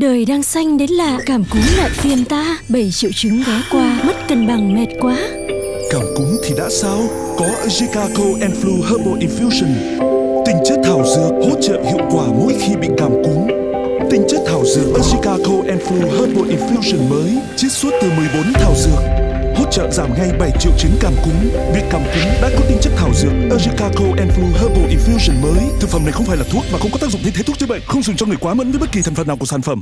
Đời đang xanh đến lạ, Cảm cúm lại phiền ta Bảy triệu chứng ghé qua, Mất cân bằng mệt quá Cảm cúm thì đã sao Có Zika and Flu Herbal Infusion Tinh chất thảo dược hỗ trợ hiệu quả mỗi khi bị cảm cúm Tinh chất thảo dược Zika and Flu Herbal Infusion mới, Chiết xuất từ 14 thảo dược, hỗ trợ giảm ngay 7 triệu chứng cảm cúm. Việc cảm cúm đã có tinh chất thảo dược Urgica Cold and Flu Herbal Infusion mới. Thực phẩm này không phải là thuốc và không có tác dụng thay thế thuốc chữa bệnh. Không dùng cho người quá mẫn với bất kỳ thành phần nào của sản phẩm.